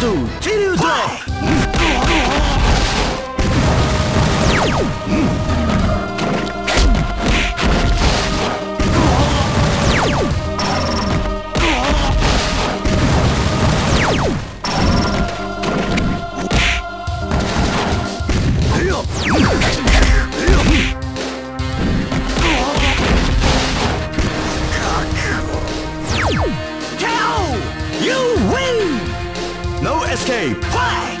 ド手榴弾 escape! Why?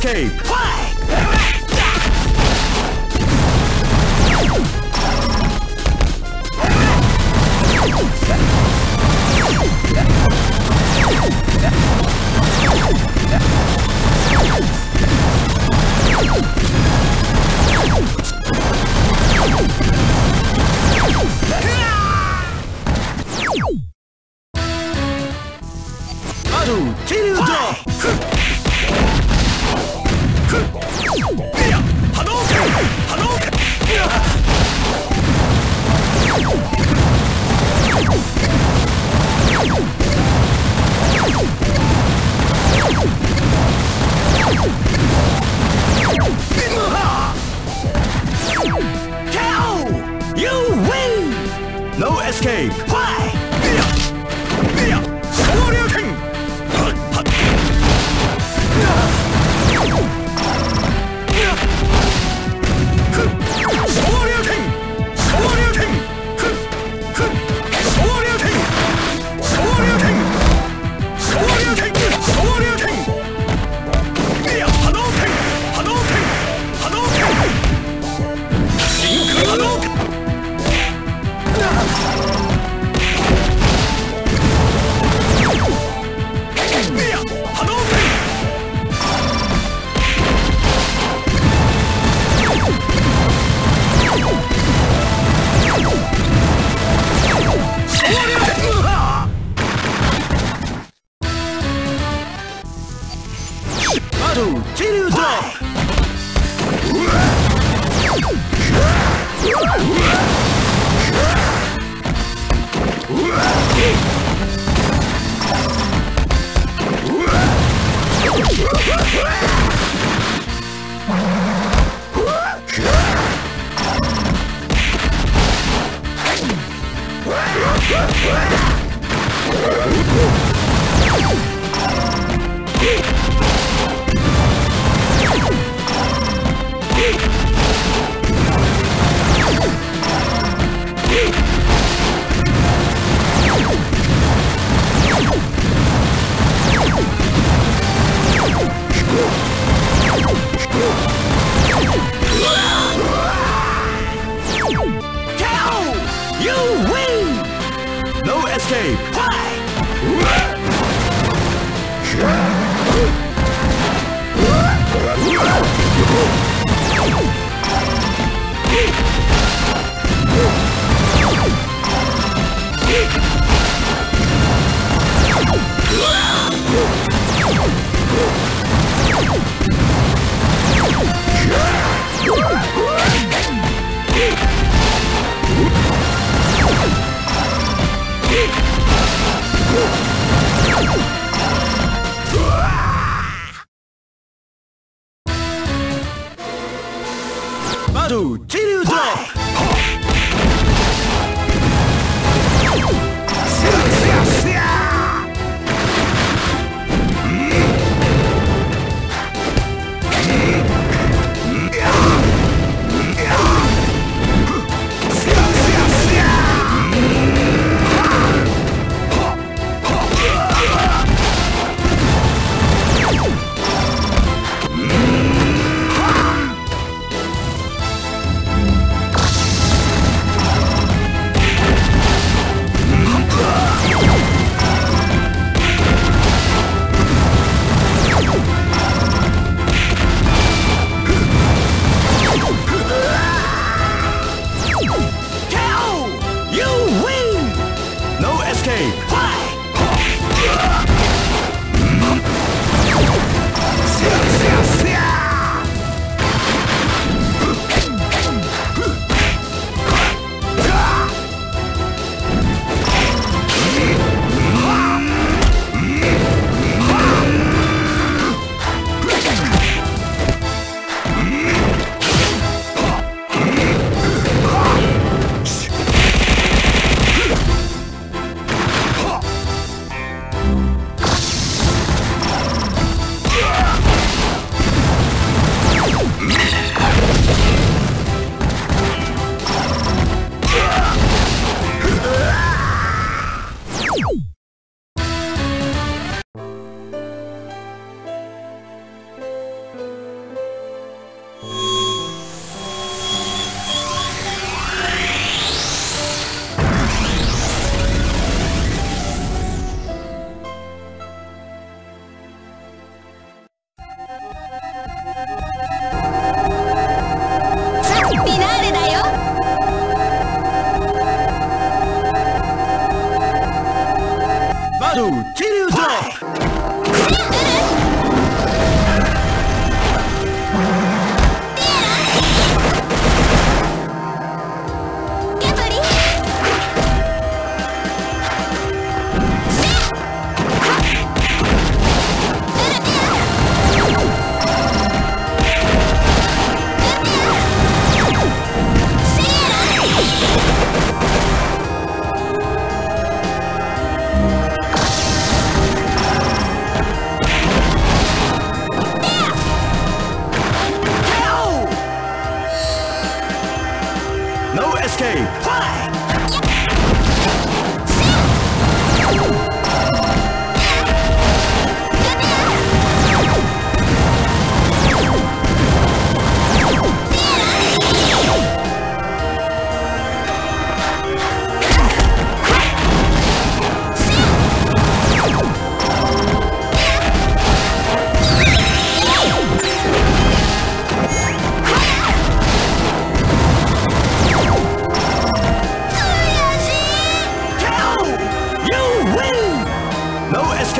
Escape!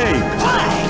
Hey. Why?